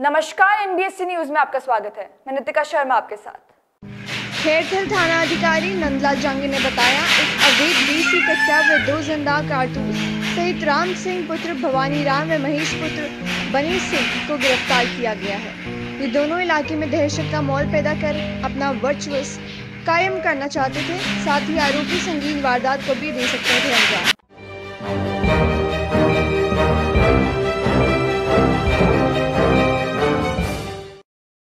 नमस्कार NBSC news में आपका स्वागत है। मैं नितिका शर्मा आपके साथ। खेरथल थाना अधिकारी नंदलाल जांगी ने बताया एक अवैध देसी कट्टा व दो ज़िंदा कारतूस सहित राम सिंह पुत्र, भवानी राम व महेश पुत्र बनी सिंह को गिरफ़्तार किया गया है। ये दोनों इलाके में दहशत का माहौल पैदा कर अपना वर्चुअस कायम करना चाहते थे, साथ ही आरोपी संगीन वारदात को भी दे सकते थे अंजाम।